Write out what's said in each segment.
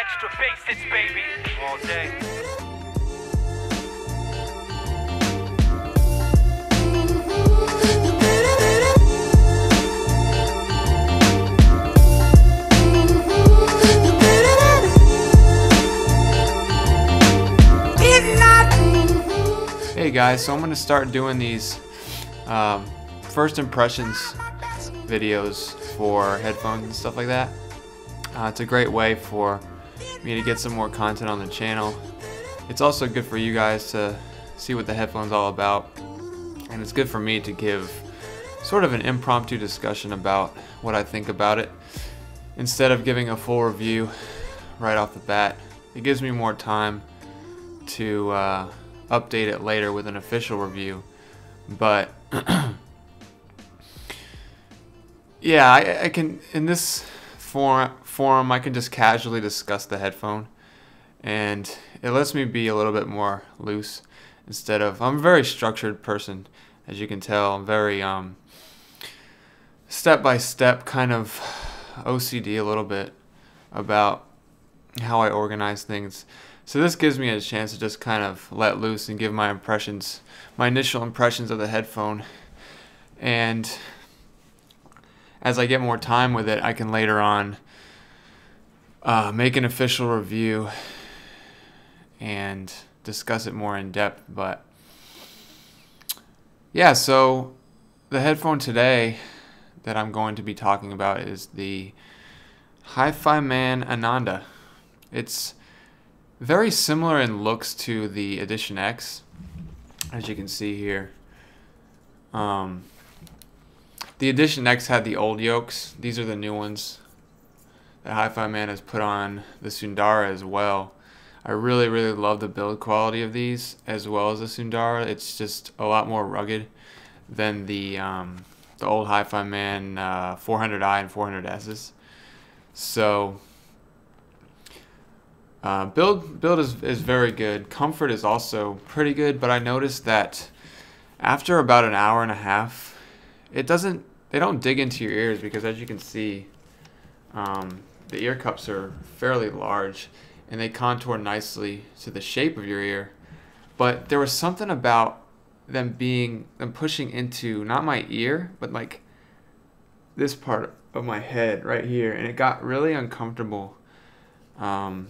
Extra bass baby. All day. Hey guys, so I'm going to start doing these um, first impressions videos for headphones and stuff like that. Uh, it's a great way for me to get some more content on the channel. It's also good for you guys to see what the headphone's all about. And it's good for me to give sort of an impromptu discussion about what I think about it. Instead of giving a full review right off the bat, it gives me more time to uh, update it later with an official review. But yeah, I, I, can in this forum, forum I can just casually discuss the headphone, and it lets me be a little bit more loose instead of I'm a very structured person, as you can tell. I'm very um, step by step kind of OCD a little bit about how I organize things. So this gives me a chance to just kind of let loose and give my impressions, my initial impressions of the headphone. And as I get more time with it, I can later on uh, make an official review and discuss it more in depth. But yeah, so the headphone today that I'm going to be talking about is the HiFiMan Ananda. It's very similar in looks to the Edition X, as you can see here. Um, the Edition X had the old yokes. These are the new ones that HiFiMan has put on the Sundara as well. I really, really love the build quality of these as well as the Sundara. It's just a lot more rugged than the um, the old HiFiMan uh, 400i and 400s's. So uh, build build is, is very good. Comfort is also pretty good, but I noticed that after about an hour and a half, it doesn't they don't dig into your ears because as you can see, um, the ear cups are fairly large and they contour nicely to the shape of your ear. But there was something about them being them pushing into not my ear, but like this part of my head right here, and it got really uncomfortable. Um,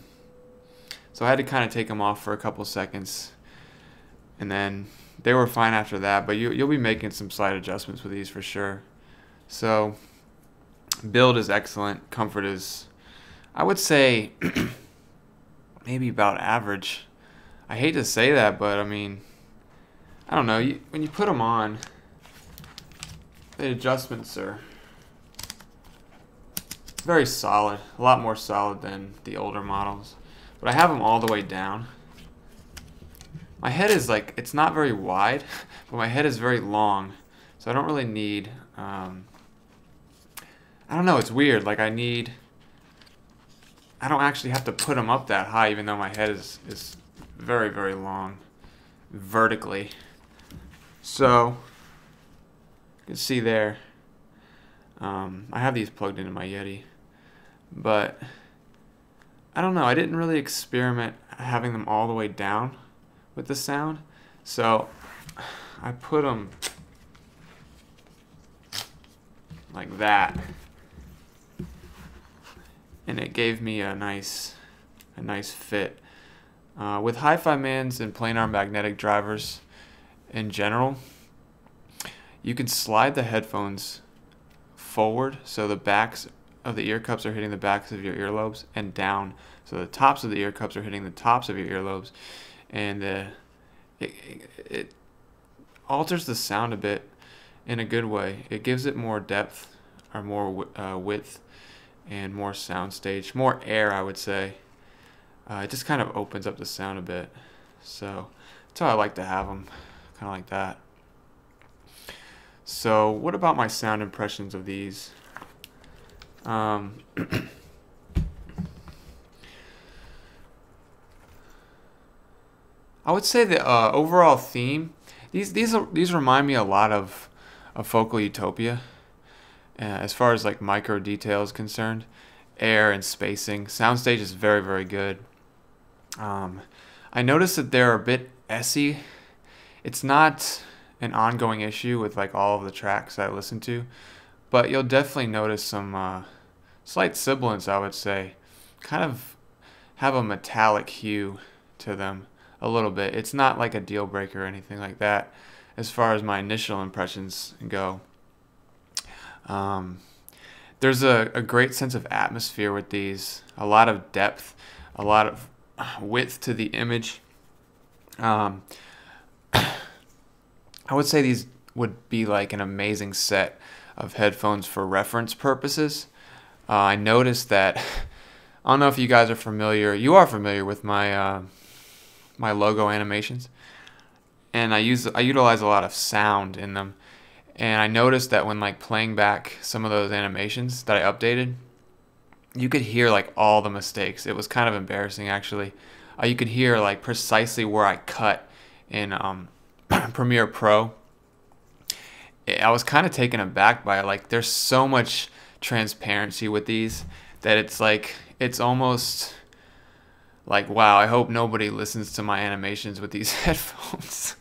so I had to kind of take them off for a couple seconds. And then they were fine after that, but you, you'll be making some slight adjustments with these for sure. So build is excellent. Comfort is, I would say, maybe about average. I hate to say that, but I mean, I don't know. You, when you put them on, the adjustments are very solid. A lot more solid than the older models. But I have them all the way down. My head is like, it's not very wide, but my head is very long. So I don't really need, um, I don't know, it's weird. Like I need, I don't actually have to put them up that high even though my head is, is very, very long vertically. So, you can see there, um, I have these plugged into my Yeti, but I don't know. I didn't really experiment having them all the way down with the sound. So I put them like that. And it gave me a nice a nice fit. Uh, with HiFiMans and planar magnetic drivers in general, you can slide the headphones forward so the backs of the ear cups are hitting the backs of your earlobes and down. So the tops of the ear cups are hitting the tops of your earlobes. And uh, it, it alters the sound a bit in a good way. It gives it more depth or more uh, width and more sound stage, more air, I would say. Uh, it just kind of opens up the sound a bit. So that's how I like to have them, kind of like that. So what about my sound impressions of these? Um, I would say the uh, overall theme these these these remind me a lot of of Focal Utopia uh, as far as like micro details concerned, air and spacing. Soundstage is very, very good. Um, I noticed that they're a bit essy. It's not an ongoing issue with like all of the tracks I listen to, but you'll definitely notice some uh, slight sibilance, I would say. Kind of have a metallic hue to them a little bit. It's not like a deal breaker or anything like that as far as my initial impressions go. Um, there's a, a great sense of atmosphere with these, a lot of depth, a lot of width to the image. Um, I would say these would be like an amazing set of headphones for reference purposes. Uh, I noticed that I don't know if you guys are familiar. You are familiar with my uh, my logo animations, and I use I utilize a lot of sound in them. And I noticed that when like playing back some of those animations that I updated, you could hear like all the mistakes. It was kind of embarrassing actually. Uh, you could hear like precisely where I cut in um, Premiere Pro. I was kind of taken aback by it. Like, there's so much transparency with these that it's like it's almost like wow. I hope nobody listens to my animations with these headphones.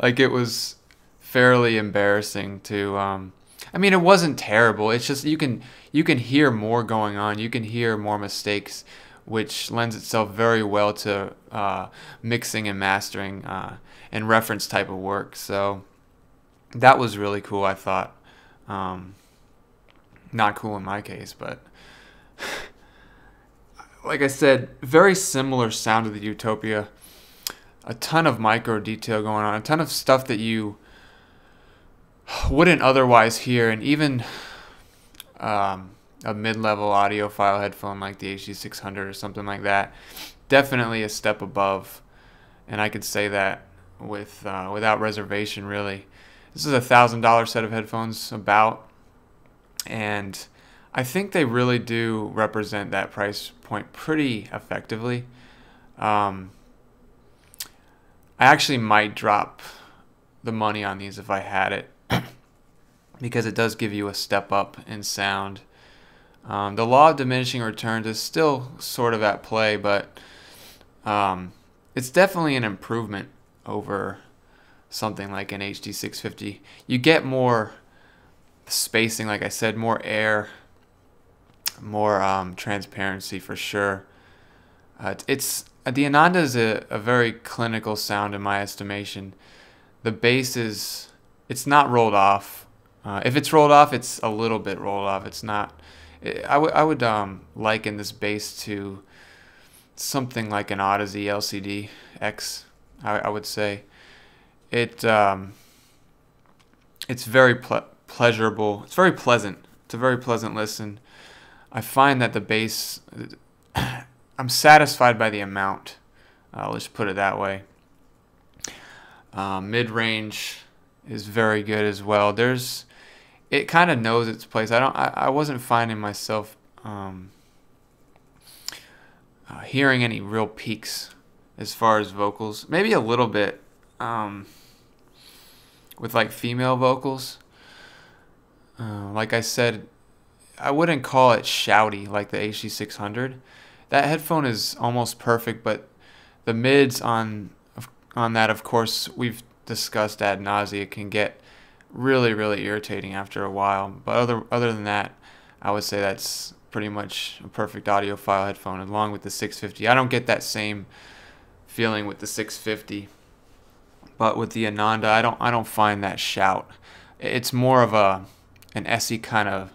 like it was fairly embarrassing to. Um, I mean, it wasn't terrible. It's just you can you can hear more going on. You can hear more mistakes which lends itself very well to uh, mixing and mastering uh, and reference type of work. So that was really cool. I thought, um, not cool in my case, but like I said, very similar sound to the Utopia. A ton of micro detail going on, a ton of stuff that you wouldn't otherwise hear, and even um, a mid-level audiophile headphone like the HD600 or something like that, definitely a step above, and I could say that with uh, without reservation. Really, this is a thousand dollar set of headphones about, and I think they really do represent that price point pretty effectively. Um, I actually might drop the money on these if I had it because it does give you a step up in sound um, the law of diminishing returns is still sort of at play, but um, it's definitely an improvement over something like an HD650. You get more spacing, like I said, more air, more um, transparency for sure. Uh, it's the Ananda is a, a very clinical sound in my estimation. The bass is it's not rolled off. Uh, if it's rolled off, it's a little bit rolled off. It's not I would I would um, liken this bass to something like an Audeze LCD X. I, I would say it um, it's very ple- pleasurable. It's very pleasant. It's a very pleasant listen. I find that the bass, I'm satisfied by the amount. Uh, let's put it that way. Uh, Mid range is very good as well. There's it kind of knows its place. I don't. I, I wasn't finding myself um, uh, hearing any real peaks as far as vocals. Maybe a little bit um, with like female vocals. Uh, like I said, I wouldn't call it shouty like the HD600. That headphone is almost perfect, but the mids on on that, of course, we've discussed ad nausea can get really really irritating after a while. But other other than that, I would say that's pretty much a perfect audiophile headphone along with the 650. I don't get that same feeling with the 650. But with the Ananda, I don't I don't find that shout. It's more of a an essy kind of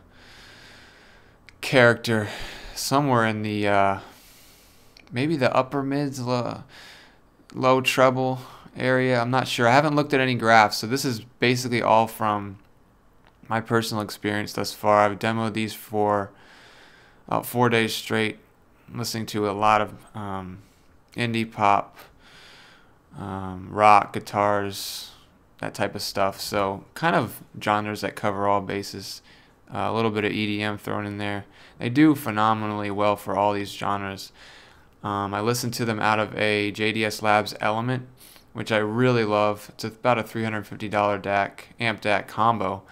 character somewhere in the uh, maybe the upper mids low, low treble area. I'm not sure. I haven't looked at any graphs, so this is basically all from my personal experience thus far. I've demoed these for about four days straight, listening to a lot of um, indie pop, um, rock, guitars, that type of stuff. So kind of genres that cover all bases. Uh, a little bit of EDM thrown in there. They do phenomenally well for all these genres. Um, I listened to them out of a JDS Labs Element which I really love. It's about a $350 DAC, amp DAC combo,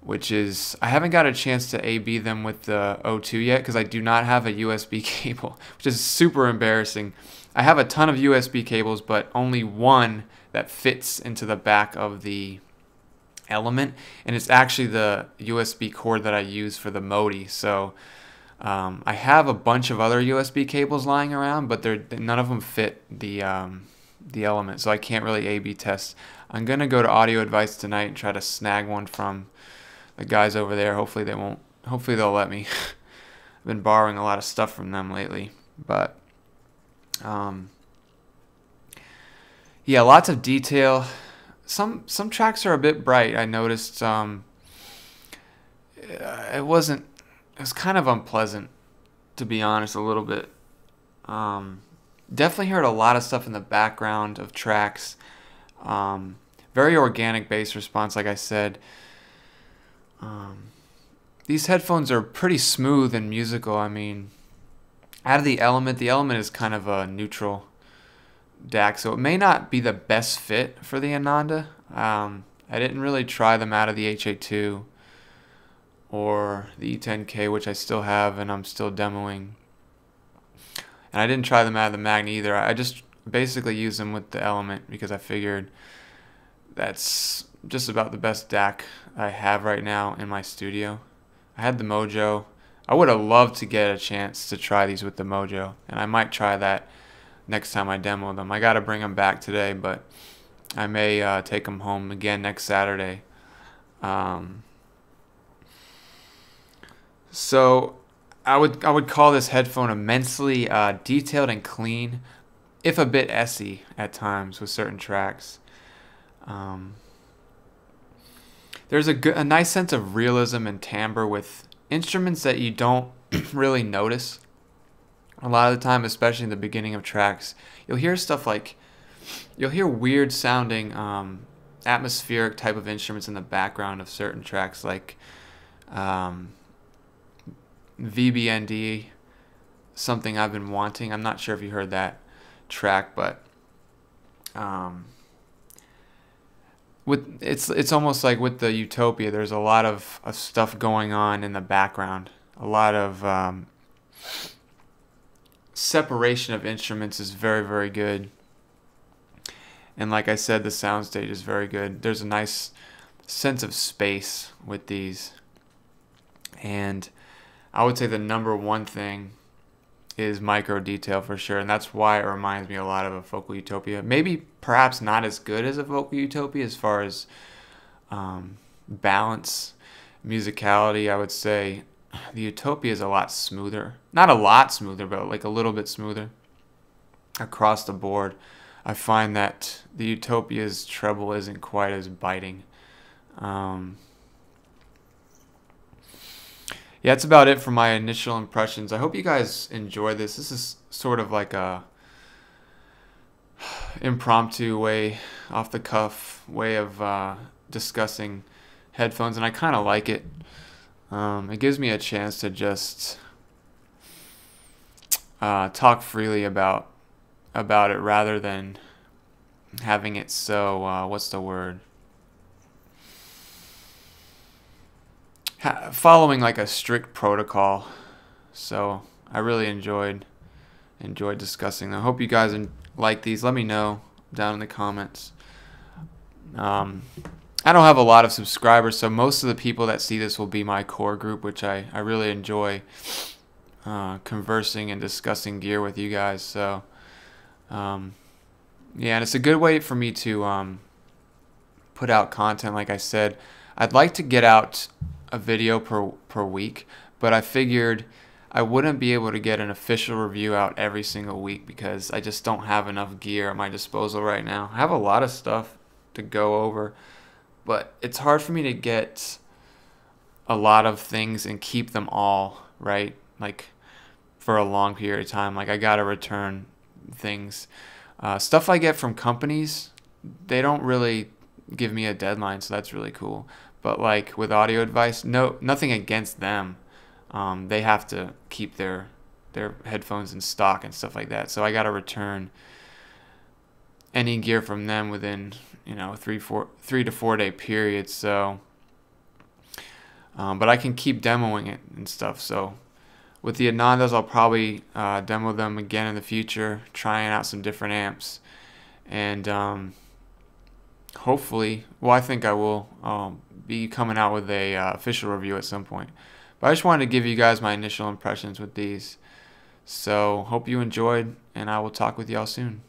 which is I haven't got a chance to AB them with the O2 yet because I do not have a USB cable, which is super embarrassing. I have a ton of USB cables, but only one that fits into the back of the element, and it's actually the USB cord that I use for the Modi. So um, I have a bunch of other USB cables lying around, but they're none of them fit the um, the element, so I can't really A/B test. I'm gonna go to Audio Advice tonight and try to snag one from the guys over there. Hopefully they won't. Hopefully they'll let me. I've been borrowing a lot of stuff from them lately, but um, yeah, lots of detail. Some some tracks are a bit bright. I noticed. Um, it wasn't. It was kind of unpleasant, to be honest, a little bit. Um, definitely heard a lot of stuff in the background of tracks. Um, very organic bass response, like I said. Um, these headphones are pretty smooth and musical. I mean, out of the element, the element is kind of a neutral DAC, so it may not be the best fit for the Ananda. Um, I didn't really try them out of the HA2 or the E10K, which I still have and I'm still demoing. And I didn't try them out of the Magni either. I just basically used them with the Element because I figured that's just about the best DAC I have right now in my studio. I had the Mojo. I would have loved to get a chance to try these with the Mojo, and I might try that next time I demo them. I got to bring them back today, but I may uh, take them home again next Saturday. Um, so I would I would call this headphone immensely uh, detailed and clean, if a bit essy at times with certain tracks. Um, there's a, good, a nice sense of realism and timbre with instruments that you don't really notice a lot of the time, especially in the beginning of tracks, you'll hear stuff like you'll hear weird sounding um, atmospheric type of instruments in the background of certain tracks, like um, VBND, something I've been wanting. I'm not sure if you heard that track, but um, with it's it's almost like with the Utopia. There's a lot of, of stuff going on in the background. A lot of um, separation of instruments is very, very good. And like I said, the soundstage is very good. There's a nice sense of space with these. And I would say the number one thing is micro detail for sure. And that's why it reminds me a lot of a Focal Utopia. Maybe perhaps not as good as a Focal Utopia as far as um, balance, musicality, I would say the Utopia is a lot smoother. Not a lot smoother, but like a little bit smoother across the board. I find that the Utopia's treble isn't quite as biting. Um, yeah, that's about it for my initial impressions. I hope you guys enjoy this. This is sort of like a impromptu way, off the cuff way of uh, discussing headphones, and I kind of like it. Um, it gives me a chance to just uh, talk freely about about it rather than having it so uh, what's the word? Ha- following like a strict protocol. So i really enjoyed enjoyed discussing i hope you guys like these. Let me know down in the comments. Um, I don't have a lot of subscribers, so most of the people that see this will be my core group, which I, I really enjoy uh, conversing and discussing gear with you guys. So, um, yeah, and it's a good way for me to um, put out content. Like I said, I'd like to get out a video per, per week, but I figured I wouldn't be able to get an official review out every single week because I just don't have enough gear at my disposal right now. I have a lot of stuff to go over but it's hard for me to get a lot of things and keep them all right? Like for a long period of time like i gotta return things. Uh, stuff i get from companies they don't really give me a deadline so that's really cool. But like with audio advice no nothing against them. Um, they have to keep their their headphones in stock and stuff like that so i gotta return any gear from them within you know three four three to four day period. So Um, but I can keep demoing it and stuff. So with the Anandas, I'll probably uh, demo them again in the future, trying out some different amps, and um, hopefully, well, I think I will um, be coming out with a uh, official review at some point. But I just wanted to give you guys my initial impressions with these. So hope you enjoyed, and I will talk with y'all soon.